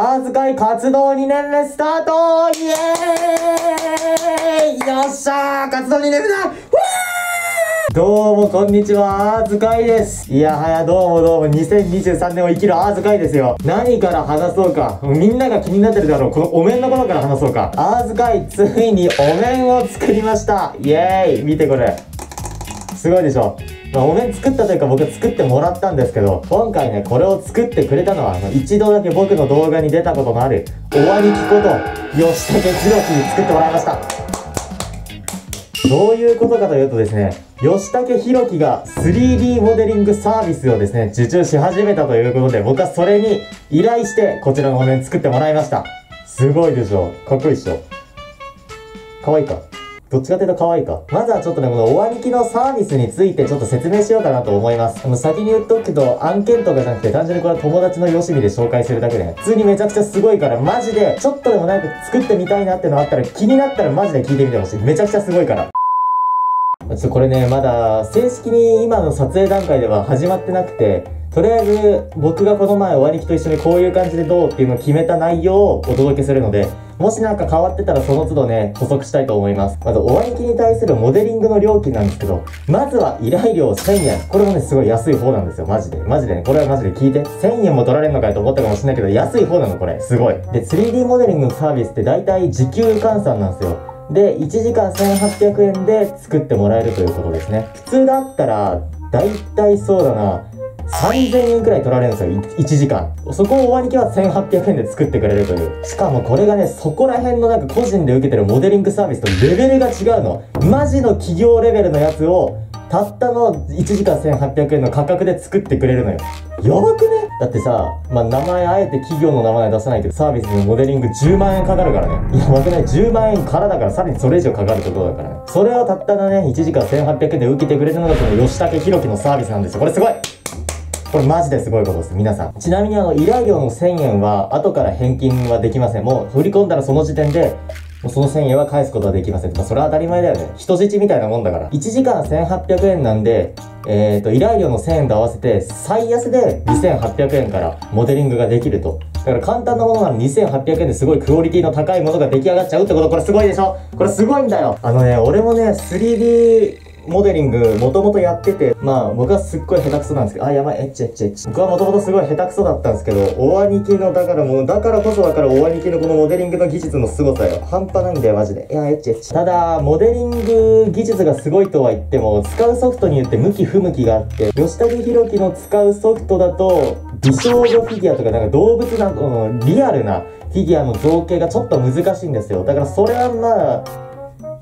あずかい活動2年目スタートイエーイよっしゃー活動2年目だどうもこんにちは、あずかいです。いやはやどうもどうも2023年を生きるあずかいですよ。何から話そうか。みんなが気になってるだろう。このお面のことから話そうか。あずかい、ついにお面を作りました。イエーイ見てこれ。すごいでしょ。まあ、お面作ったというか僕作ってもらったんですけど、今回ね、これを作ってくれたのは、あの、一度だけ僕の動画に出たことのある、終わりきこと、吉武次郎に作ってもらいました。どういうことかというとですね、吉武弘樹が 3D モデリングサービスをですね、受注し始めたということで、僕はそれに依頼して、こちらのお面作ってもらいました。すごいでしょ？かっこいいでしょ？かわいいか？どっちかというと可愛いか。まずはちょっとね、このお兄きのサービスについてちょっと説明しようかなと思います。あの、先に言っとくけど、案件とかじゃなくて、単純にこれは友達のよしみで紹介するだけで、普通にめちゃくちゃすごいから、マジで、ちょっとでもなんか作ってみたいなってのあったら、気になったらマジで聞いてみてほしい。めちゃくちゃすごいから。ちょっとこれね、まだ、正式に今の撮影段階では始まってなくて、とりあえず、僕がこの前お兄きと一緒にこういう感じでどうっていうのを決めた内容をお届けするので、もしなんか変わってたらその都度ね、補足したいと思います。まず、お兄きに対するモデリングの料金なんですけど、まずは依頼料1000円。これもね、すごい安い方なんですよ、マジで。マジでね、これはマジで聞いて。1000円も取られるのかよと思ったかもしれないけど、安い方なの、これ。すごい。で、3D モデリングのサービスって大体時給換算なんですよ。で、1時間1800円で作ってもらえるということですね。普通だったら、だいたいそうだな、3000円くらい取られるんですよ、1時間。そこを終わりきは1800円で作ってくれるという。しかもこれがね、そこら辺のなんか個人で受けてるモデリングサービスとレベルが違うの。マジの企業レベルのやつを、たったの1時間1800円の価格で作ってくれるのよ。やばくね？だってさ、まあ、名前あえて企業の名前出さないけど、サービスのモデリング10万円かかるからね。やばくない ?10 万円からだからさらにそれ以上かかるってことだからね。それをたったのね、1時間1800円で受けてくれるのがこの吉武弘樹のサービスなんですよ。これすごいこれマジですごいことです。皆さん。ちなみにあの、依頼料の1000円は後から返金はできません。もう振り込んだらその時点で、もうその1000円は返すことはできません。まあ、それは当たり前だよね。人質みたいなもんだから。1時間1800円なんで、えっ、ー、と、依頼料の1000円と合わせて、最安で2800円からモデリングができると。だから簡単なものなら2800円ですごいクオリティの高いものが出来上がっちゃうってこと、これすごいでしょ？これすごいんだよあのね、俺もね、3D モデリングもともとやってて、まあ僕はすっごい下手くそなんですけど、あ、やばい、エッチエッチエッチ。僕はもともとすごい下手くそだったんですけど、お兄貴の、だからもう、だからこそわかるお兄貴のこのモデリングの技術の凄さよ。半端ないんだよ、マジで。いや、エッチエッチ。ただ、モデリング技術がすごいとは言っても、使うソフトによって向き不向きがあって、吉武弘樹の使うソフトだと、美少女フィギュアとかなんか動物なの、リアルなフィギュアの造形がちょっと難しいんですよ。だからそれはまあ、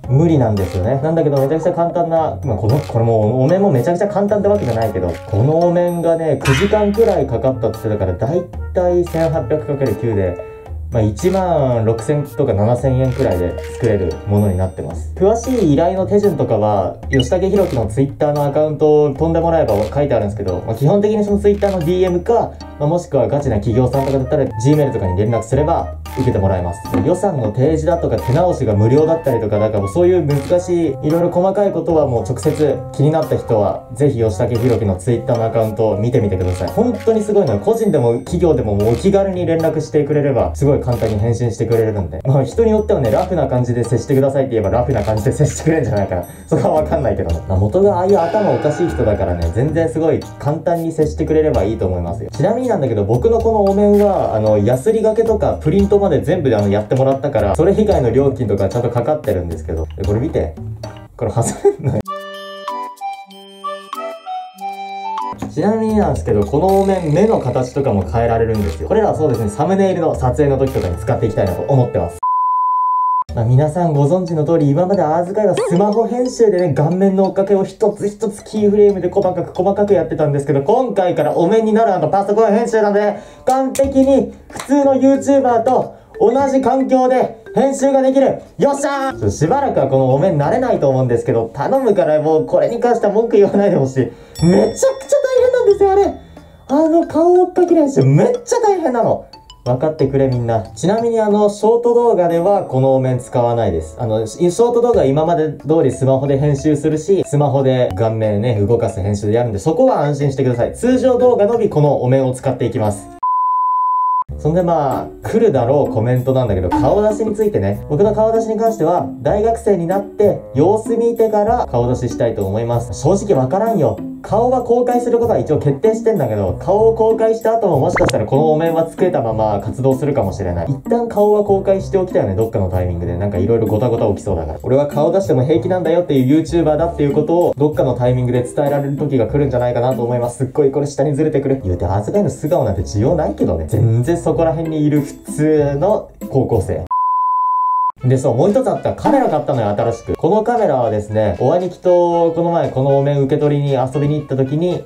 無理なんですよね。なんだけどめちゃくちゃ簡単な、まあ、この、これもお面もめちゃくちゃ簡単ってわけじゃないけど、このお面がね、9時間くらいかかったって言ってたから、だいたい 1800×9 で、まあ、1万6000とか7000円くらいで作れるものになってます。詳しい依頼の手順とかは、吉武弘樹の Twitter のアカウントを飛んでもらえば書いてあるんですけど、まあ、基本的にその Twitter の DM か、まあ、もしくはガチな企業さんとかだったら Gmail とかに連絡すれば受けてもらえます。予算の提示だとか手直しが無料だったりとか、だかもうそういう難しい、いろいろ細かいことはもう直接気になった人は、ぜひ吉武弘樹の Twitter のアカウントを見てみてください。本当にすごいのは、個人でも企業でももうお気軽に連絡してくれれば、すごい簡単に返信してくれるんで。まあ人によってはね、ラフな感じで接してくださいって言えばラフな感じで接してくれるんじゃないかな。そこはわかんないけどね。まあ元がああいう頭おかしい人だからね、全然すごい簡単に接してくれればいいと思いますよ。ちなみになんだけど、僕のこのお面は、あの、ヤスリ掛けとかプリントまで全部であの、やってもらったから、それ以外の料金とかちゃんとかかってるんですけど、これ見て。これ外れんの。ちなみになんですけど、このお面、目の形とかも変えられるんですよ。これらはそうですね、サムネイルの撮影の時とかに使っていきたいなと思ってます。まあ、皆さんご存知の通り、今までアーズ会はスマホ編集でね、顔面の追っかけを一つ一つキーフレームで細かく細かくやってたんですけど、今回からお面になるあのパソコン編集なんで、完璧に普通の YouTuber と同じ環境で編集ができるよっしゃーしばらくはこのお面慣れないと思うんですけど、頼むからもうこれに関しては文句言わないでほしい。めちゃくちゃ大変なんですよ、あれ。あの顔追っかけ練習めっちゃ大変なの。分かってくれみんな。ちなみにあの、ショート動画ではこのお面使わないです。あの、ショート動画今まで通りスマホで編集するし、スマホで顔面ね、動かす編集でやるんで、そこは安心してください。通常動画のみこのお面を使っていきます。そんでまあ、来るだろうコメントなんだけど、顔出しについてね、僕の顔出しに関しては、大学生になって様子見てから顔出ししたいと思います。正直わからんよ。顔は公開することは一応決定してんだけど、顔を公開した後ももしかしたらこのお面はつけたまま活動するかもしれない。一旦顔は公開しておきたいよね、どっかのタイミングで。なんか色々ごたごた起きそうだから。俺は顔出しても平気なんだよっていう YouTuber だっていうことを、どっかのタイミングで伝えられる時が来るんじゃないかなと思います。すっごいこれ下にずれてくる。言うて、預かりの素顔なんて需要ないけどね。全然そこら辺にいる普通の高校生。で、そう、もう一つあったカメラ買ったのよ、新しく。このカメラはですね、お兄貴とこの前このお面受け取りに遊びに行った時に、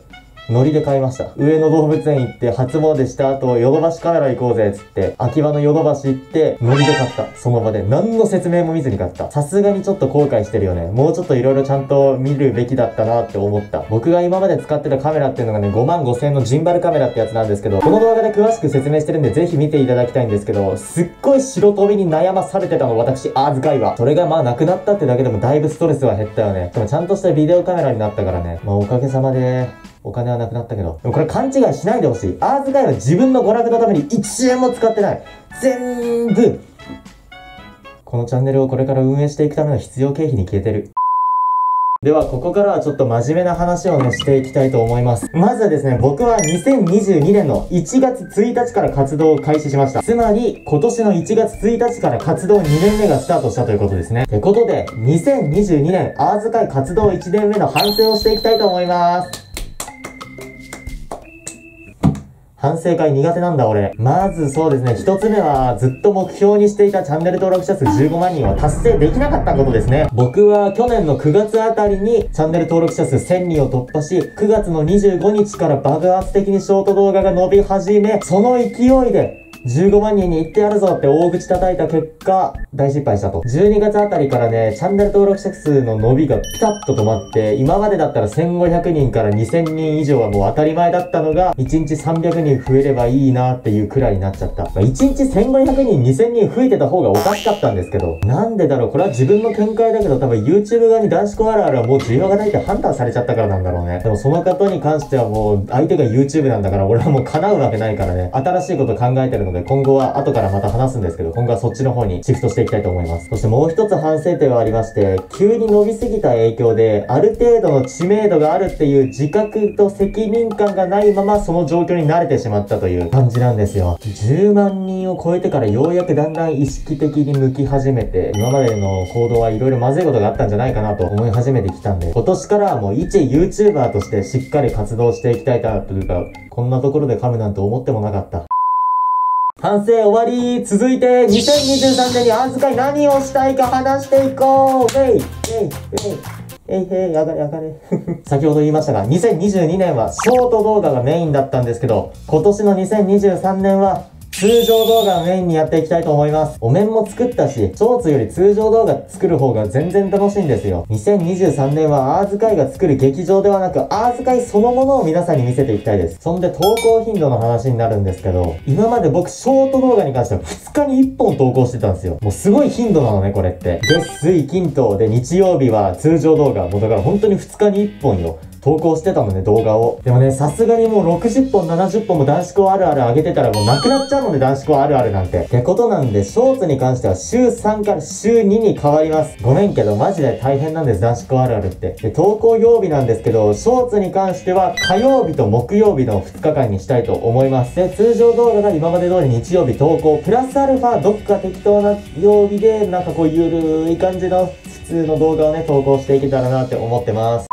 ノリで買いました。上野動物園行って初詣した後、ヨドバシカメラ行こうぜ、つって、秋葉のヨドバシ行って、ノリで買った。その場で。何の説明も見ずに買った。さすがにちょっと後悔してるよね。もうちょっと色々ちゃんと見るべきだったなって思った。僕が今まで使ってたカメラっていうのがね、5万5千のジンバルカメラってやつなんですけど、この動画で詳しく説明してるんで、ぜひ見ていただきたいんですけど、すっごい白飛びに悩まされてたの、私、あずかいわ。それがまあなくなったってだけでもだいぶストレスは減ったよね。でもちゃんとしたビデオカメラになったからね。まあおかげさまで、お金はなくなったけど。でもこれ勘違いしないでほしい。アーズガイは自分の娯楽のために1円も使ってない。全部、このチャンネルをこれから運営していくための必要経費に消えてる。では、ここからはちょっと真面目な話をしていきたいと思います。まずはですね、僕は2022年の1月1日から活動を開始しました。つまり、今年の1月1日から活動2年目がスタートしたということですね。ってことで、2022年アーズ会活動1年目の反省をしていきたいと思います。反省会苦手なんだ俺。まずそうですね、一つ目はずっと目標にしていたチャンネル登録者数15万人を達成できなかったことですね。僕は去年の9月あたりにチャンネル登録者数1000人を突破し、9月の25日から爆発的にショート動画が伸び始め、その勢いで15万人に行ってやるぞって大口叩いた結果、大失敗したと。12月あたりからね、チャンネル登録者数の伸びがピタッと止まって、今までだったら1500人から2000人以上はもう当たり前だったのが、1日300人増えればいいなっていうくらいになっちゃった。まあ、1日1500人、2000人増えてた方がおかしかったんですけど、なんでだろうこれは自分の見解だけど多分 YouTube 側に男子校あるあるはもう需要がないって判断されちゃったからなんだろうね。でもその方に関してはもう、相手が YouTube なんだから俺はもう叶うわけないからね、新しいこと考えてるのので、今後は後からまた話すんですけど、今後はそっちの方にシフトしていきたいと思います。そしてもう一つ反省点はありまして、急に伸びすぎた影響で、ある程度の知名度があるっていう自覚と責任感がないままその状況に慣れてしまったという感じなんですよ。10万人を超えてからようやくだんだん意識的に向き始めて、今までの行動はいろいろまずいことがあったんじゃないかなと思い始めてきたんで、今年からはもう一 YouTuber としてしっかり活動していきたいなというか、こんなところで噛むなんて思ってもなかった。反省終わり。続いて、2023年に預かり何をしたいか話していこう。ウェイウェイウェイえいへい、やがれやがれ。先ほど言いましたが、2022年はショート動画がメインだったんですけど、今年の2023年は通常動画をメインにやっていきたいと思います。お面も作ったし、ショーツより通常動画作る方が全然楽しいんですよ。2023年はアーズ会が作る劇場ではなく、アーズ会そのものを皆さんに見せていきたいです。そんで投稿頻度の話になるんですけど、今まで僕ショート動画に関しては2日に1本投稿してたんですよ。もうすごい頻度なのね、これって。月、水、金、土で日曜日は通常動画。もうだから本当に2日に1本よ。投稿してたのね、動画を。でもね、さすがにもう60本、70本も男子校あるある上げてたらもうなくなっちゃうので、男子校あるあるなんて。ってことなんで、ショーツに関しては週3から週2に変わります。ごめんけど、マジで大変なんです、男子校あるあるって。で、投稿曜日なんですけど、ショーツに関しては火曜日と木曜日の2日間にしたいと思います。で、通常動画が今まで通り日曜日投稿、プラスアルファどっか適当な曜日で、なんかこうゆるい感じの普通の動画をね、投稿していけたらなって思ってます。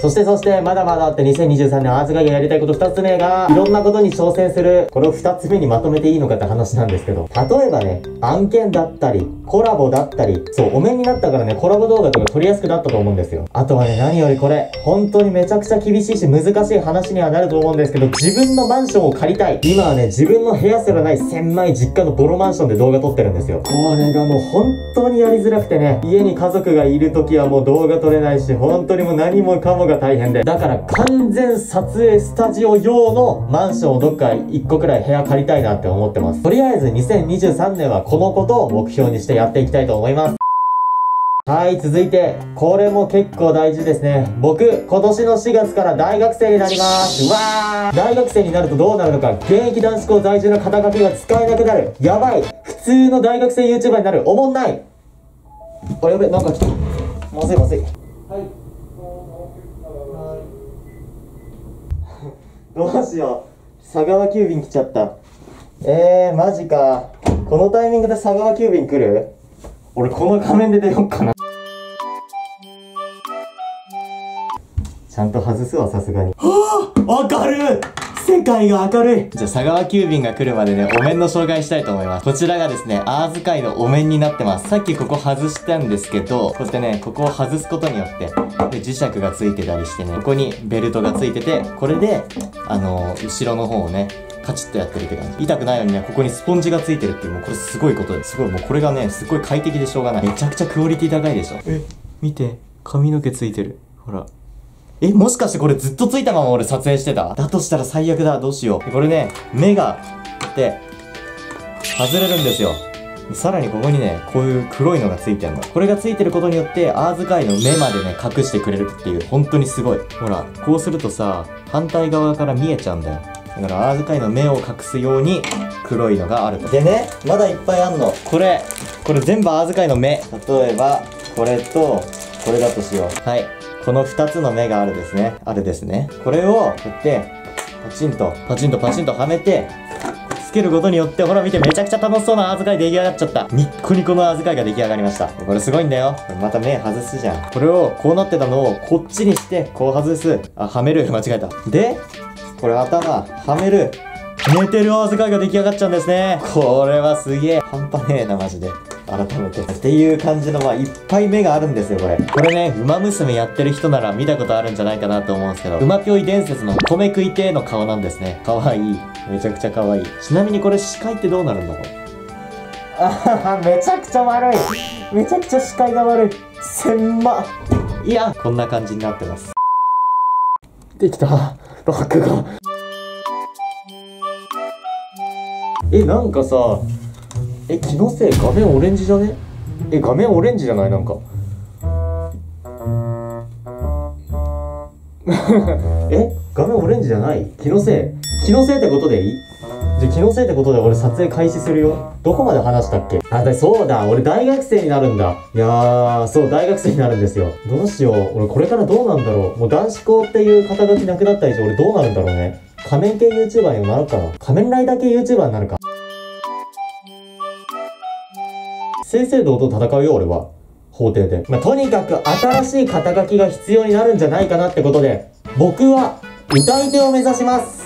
そしてそして、まだまだあって2023年アーズガがやりたいこと二つ目が、いろんなことに挑戦する。これを二つ目にまとめていいのかって話なんですけど、例えばね、案件だったり、コラボだったり、そう、お面になったからね、コラボ動画とか撮りやすくなったと思うんですよ。あとはね、何よりこれ、本当にめちゃくちゃ厳しいし難しい話にはなると思うんですけど、自分のマンションを借りたい。今はね、自分の部屋すらない狭い実家のボロマンションで動画撮ってるんですよ。これがもう本当にやりづらくてね、家に家族がいる時はもう動画撮れないし、本当にもう何もかもが大変で。だから完全撮影スタジオ用のマンションをどっか1個くらい部屋借りたいなって思ってます。とりあえず2023年はこのことを目標にしてやっていきたいと思います。はい、続いて、これも結構大事ですね。僕、今年の4月から大学生になります。うわー大学生になるとどうなるのか、現役男子校在住の肩書きが使えなくなる。やばい。普通の大学生 YouTuber になる。おもんない。あ、やべ、なんか来た。まずいまずい。はい。どうしよう。佐川急便来ちゃった。えー、マジか。このタイミングで佐川急便来る？俺この画面で出ようかな。ちゃんと外すわ、さすがに。はぁ明るい世界が明るいじゃあ、佐川急便が来るまでね、お面の紹介したいと思います。こちらがですね、アーズ界のお面になってます。さっきここ外したんですけど、こうやってね、ここを外すことによって、で、磁石がついてたりしてね、ここにベルトがついてて、これで、あのー後ろの方をね、カチッとやってるって感じ。痛くないようにね、ここにスポンジがついてるっていう、もうこれすごいことです。すごい、もうこれがね、すごい快適でしょうがない。めちゃくちゃクオリティ高いでしょ。え、見て。髪の毛ついてる。ほら。え、もしかしてこれずっとついたまま俺撮影してた？だとしたら最悪だ。どうしよう。これね、目が、って、外れるんですよ。さらにここにね、こういう黒いのがついてんの。これがついてることによって、アーズ界の目までね、隠してくれるっていう、本当にすごい。ほら、こうするとさ、反対側から見えちゃうんだよ。だから、アーズ界の目を隠すように、黒いのがあると。でね、まだいっぱいあんの。これ、これ全部アーズ界の目。例えば、これと、これだとしよう。はい。この二つの目があるですね。あるですね。これを、こうやって、パチンと、パチンとパチンとはめて、つけることによって、ほら見て、めちゃくちゃ楽しそうなアーズカイ出来上がっちゃった。ニッコニコのアーズカイが出来上がりました。これすごいんだよ。また目外すじゃん。これを、こうなってたのを、こっちにして、こう外す。あ、はめる。間違えた。で、これ頭、はめる。寝てるアーズカイが出来上がっちゃうんですね。これはすげえ。半端ねえな、マジで。改めて。っていう感じの、まあ、いっぱい目があるんですよ、これ。これね、馬娘やってる人なら見たことあるんじゃないかなと思うんですけど、馬ぴょい伝説の米食い亭の顔なんですね。かわいい。めちゃくちゃかわいい。ちなみにこれ視界ってどうなるんだろうあめちゃくちゃ悪い。めちゃくちゃ視界が悪い。狭いや、こんな感じになってます。できた。ロックが。え、なんかさ、え、気のせい画面オレンジじゃね？え、画面オレンジじゃない？なんか。え画面オレンジじゃない？気のせい。気のせいってことでいい？じゃ気のせいってことで俺撮影開始するよ。どこまで話したっけ？あ、だそうだ。俺大学生になるんだ。いやー、そう、大学生になるんですよ。どうしよう。俺これからどうなんだろう。もう男子校っていう肩書きなくなった以上俺どうなるんだろうね。仮面系 YouTuber にもなるかな。仮面ライダー系 YouTuber になるか。正々堂々戦うよ、俺は。法廷で。まあ、とにかく新しい肩書きが必要になるんじゃないかなってことで、僕は歌い手を目指します。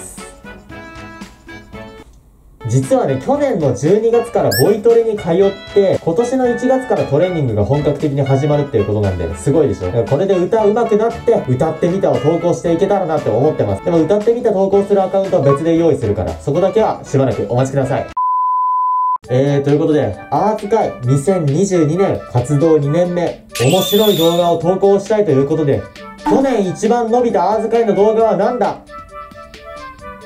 実はね、去年の12月からボイトレに通って、今年の1月からトレーニングが本格的に始まるっていうことなんで、すごいでしょ？これで歌上手くなって、歌ってみたを投稿していけたらなって思ってます。でも歌ってみた投稿するアカウントは別で用意するから、そこだけはしばらくお待ちください。えー、ということで、アーツ会2022年活動2年目、面白い動画を投稿したいということで、去年一番伸びたアーツ会の動画は何だ？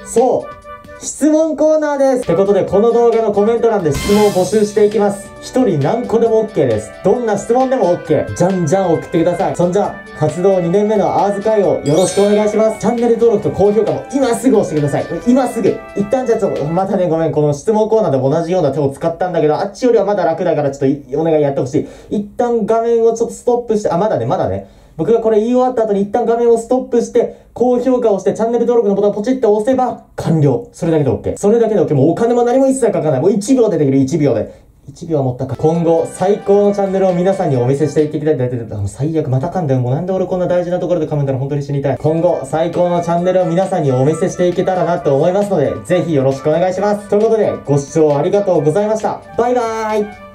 そう質問コーナーですってことで、この動画のコメント欄で質問を募集していきます。一人何個でも OK です。どんな質問でも OK。じゃんじゃん送ってください。そんじゃ、活動2年目のアーズ会をよろしくお願いします。チャンネル登録と高評価も今すぐ押してください。今すぐ。一旦じゃあちょっと、またね、ごめん。この質問コーナーでも同じような手を使ったんだけど、あっちよりはまだ楽だからちょっとお願いやってほしい。一旦画面をちょっとストップして、あ、まだね、まだね。僕がこれ言い終わった後に一旦画面をストップして、高評価をしてチャンネル登録のボタンをポチって押せば完了。それだけで OK。それだけで OK。もうお金も何も一切かかない。もう1秒でできる、1秒で。1秒は持ったか。今後、最高のチャンネルを皆さんにお見せしていっていきたい。あの最悪、またかんだよ。もうなんで俺こんな大事なところで噛むんだろう。本当に死にたい。今後、最高のチャンネルを皆さんにお見せしていけたらなと思いますので、ぜひよろしくお願いします。ということで、ご視聴ありがとうございました。バイバーイ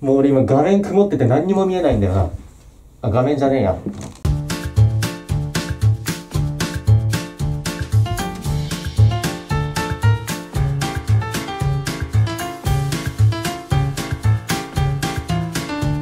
もう俺今画面曇ってて何にも見えないんだよな。あ、画面じゃねえや。